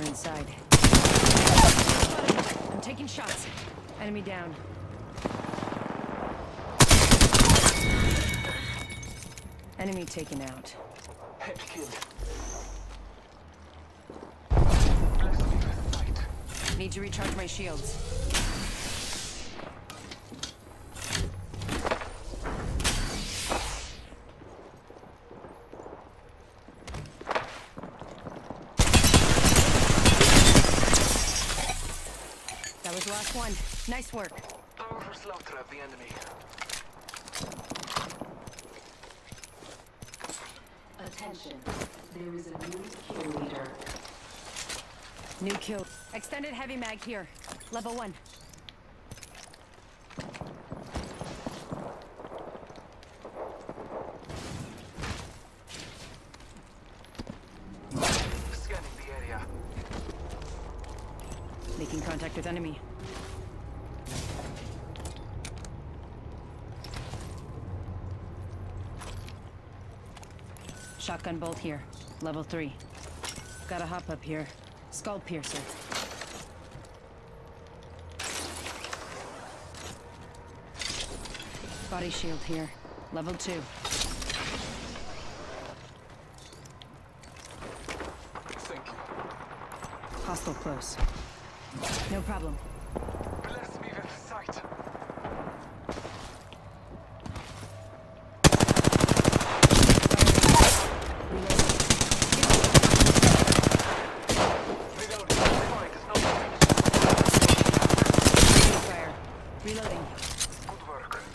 They're inside. I'm taking shots. Enemy down. Enemy taken out. Need to recharge my shields. That last one. Nice work. Powerful slaughter of the enemy. Attention. There is a new kill leader. New kill. Extended heavy mag here. Level one. Scanning the area. Making contact with enemy. Shotgun bolt here. Level three. Gotta hop up here. Skull piercer. Body shield here. Level two. Thank you. Hostile close. No problem. Bless me with sight. Reloading. Fight is not finished. Fire. Reloading. Good work.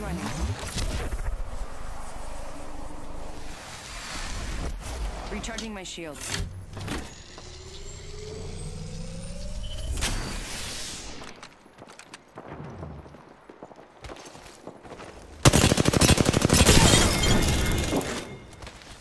Running. Recharging my shields.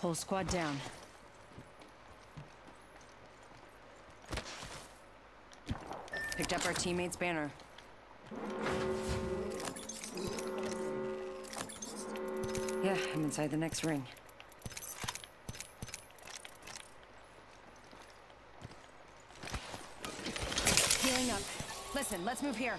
Whole squad down. Picked up our teammate's banner. I'm inside the next ring. Healing up. Listen, let's move here.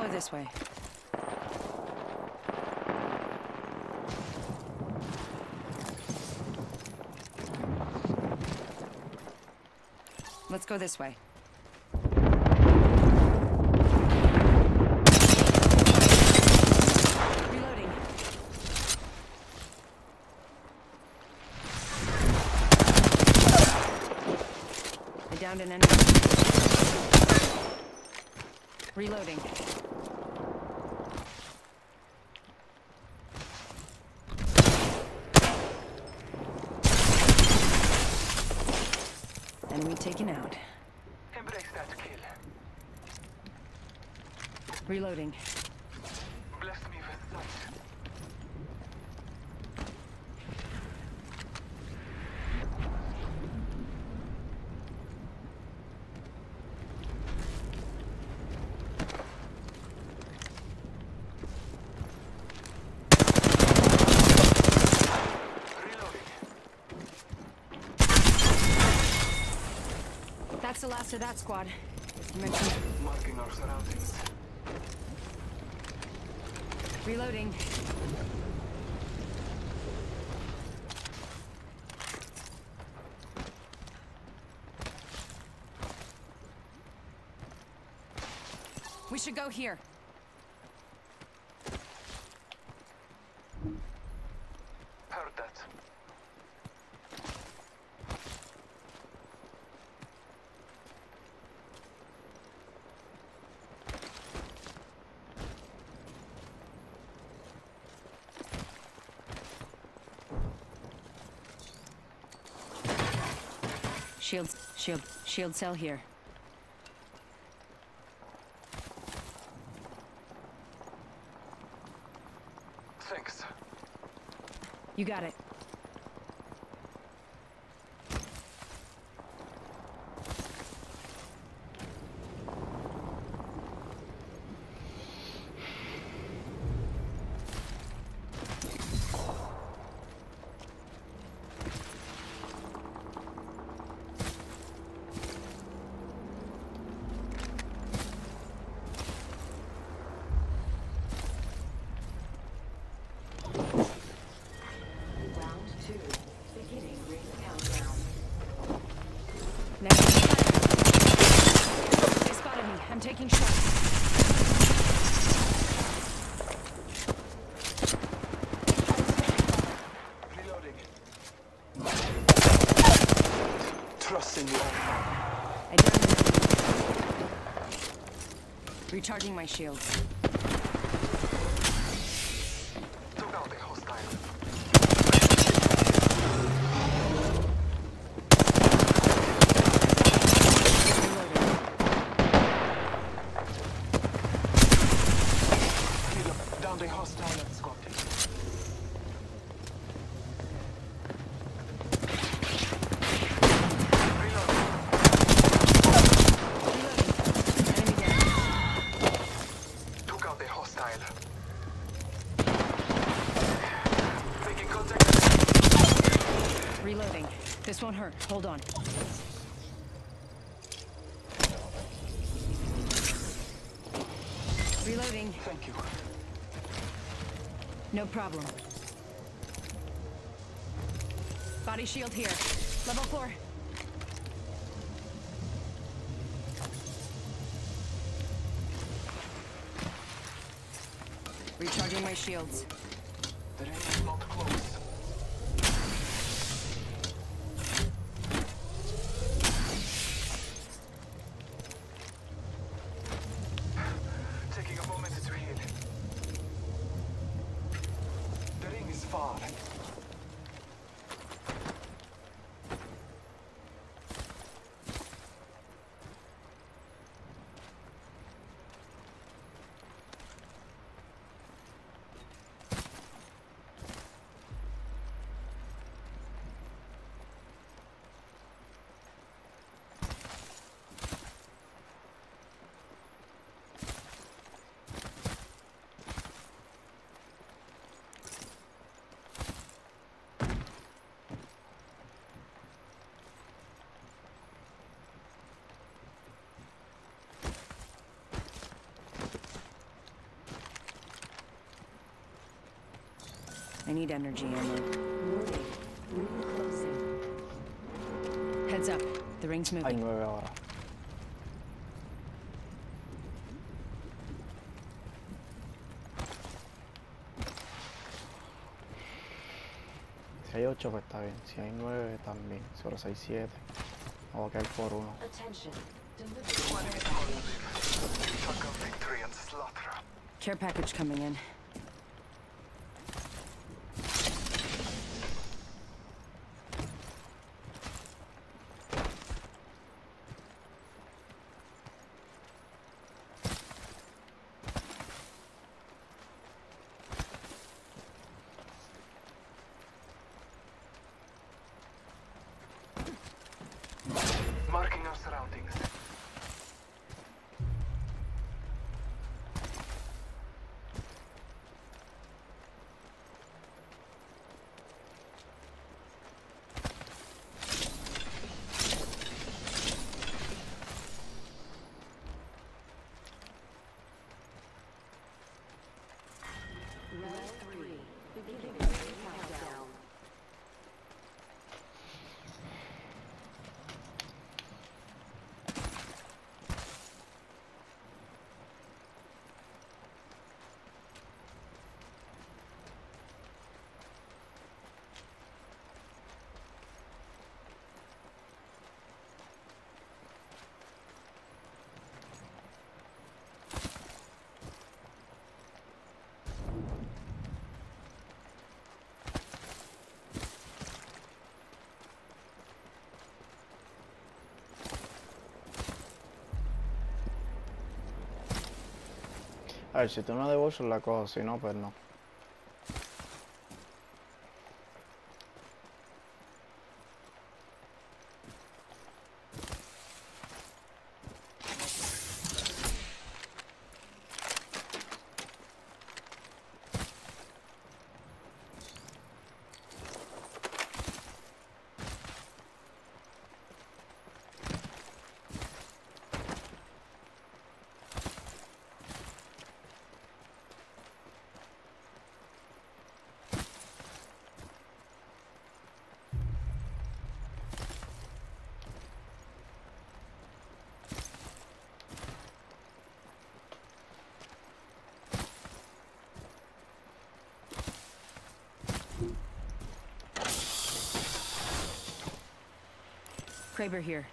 Explore this way. Let's go this way. Reloading. I downed an enemy. Reloading. Enemy taken out. Embrace that kill. Reloading. Bless me with sight. That's the last of that squad. Marking our surroundings. reloading. We should go here. Heard that. Shield, shield, shield cell here. Thanks. You got it. Round two. Beginning ring countdown. Next. They spotted me. I'm taking shots. Recharging my shields. Took out the hostile. Reloading. Reload. Down the hostile and Scotty. Reloading. Reloading. Enemy down. Took out the hostile. Making contact. Reloading. This won't hurt. Hold on. Reloading. Thank you. No problem. Body shield here. Level four. Recharging my shields. The ring is not close. Taking a moment to heal. The ring is far. I need energy ammo. Warning. Ring closing. Heads up. The ring's Hay moving. nueve ahora. Si hay ocho, pues está bien. Si hay nueve, también. Solo si hay siete, vamos a quedar por uno. Attention. Delivery. Talk of victory and slaughter. Care package coming in. Marking our surroundings. Round three. Beginning. Si tú no de la cojo, si no, pues no. Kraber here.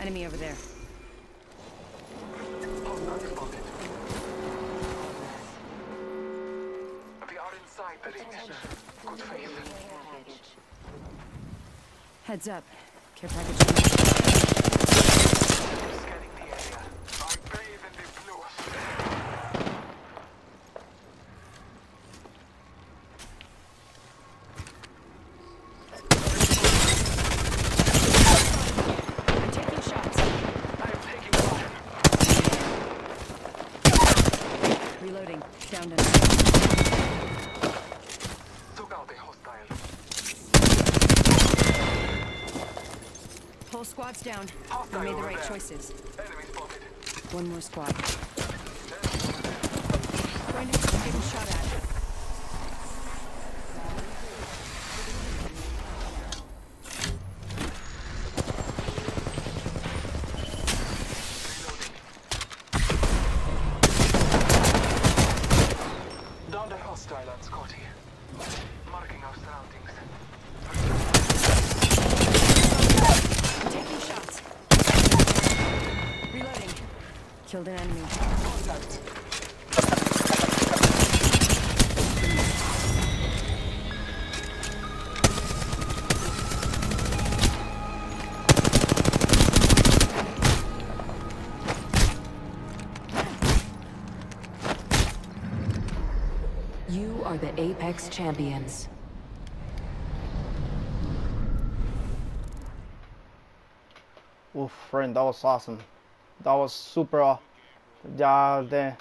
Enemy over there. Hostile spotted. We are inside the ring. Good faith. Heads up. Care package. Scanning the area. I bathe in the blue. I'm taking shots. I am taking fire. Reloading. Down to Took out a hostile. Whole squad's down. We made the right choices. Enemy spotted. One more squad. Champions. Oof, friend, that was awesome. That was super. Ya de